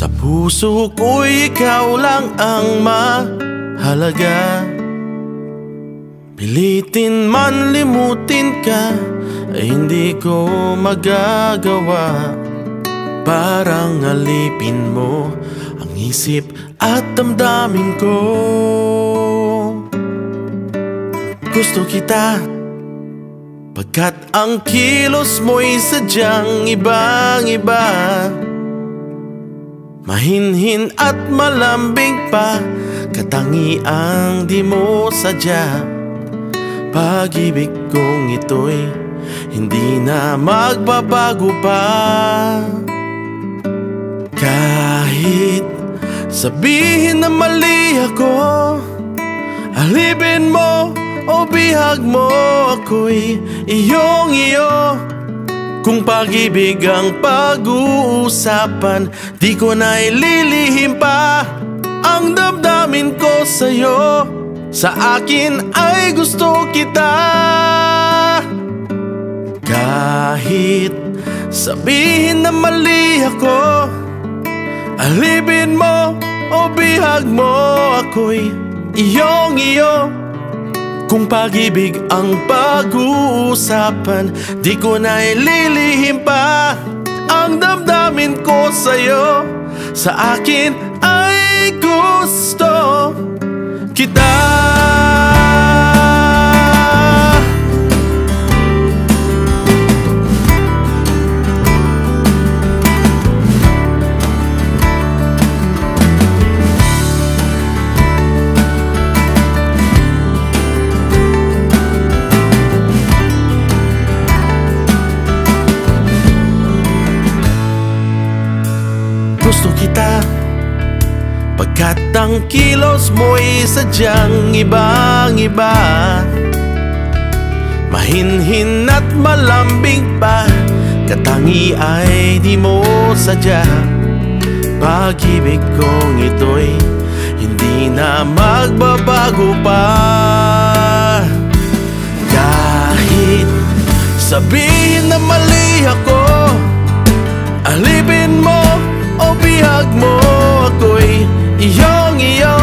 Sa puso ko'y ikaw lang ang mahalaga. Pilitin man limutin ka Ay hindi ko magagawa. Parang alipin mo Ang isip at damdamin ko. Gusto kita Pagkat ang kilos mo'y sadyang ibang iba Mahinhin at malambing pa Katangiang di mo sadya. Pag-ibig kong ito'y Hindi na magbabago pa. Kahit sabihin na mali ako Alipin mo o bihag mo ako'y iyong iyo. Kung pag-ibig ang pag-uusapan Di ko na ililihim pa Ang damdamin ko sa'yo. Sa akin ay gusto kita. Kahit sabihin na mali ako Alipin mo o bihag mo ako'y iyong iyo kung pag-ibig ang pag-uusapan Di ko na ililihim pa. Ang damdamin ko sa'yo Sa akin ay gusto. Kita gusto kita. Pagkat ang kilos mo'y sadyang ibang iba. Mahinhin at malambing pa Katangi ay di mo sadya. Pag-ibig kong ito'y Hindi na magbabago pa. Kahit sabihin na mali iyong iyo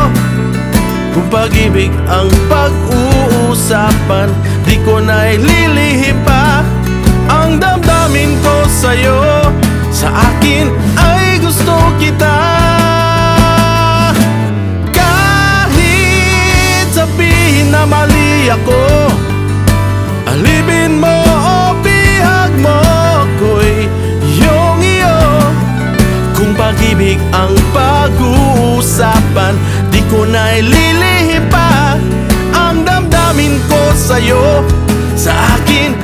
Kung pag-ibig ang pag-uusapan Di ko na ililihim pa. Ang damdamin ko sa'yo Sa akin ay gusto kita. Kahit sabihin na mali ako Alipin mo o bihag mo ako'y iyong iyo. Kung pag-ibig ang pag-uusapan Di ko na ililihim pa Ang damdamin ko sa'yo. Sa akin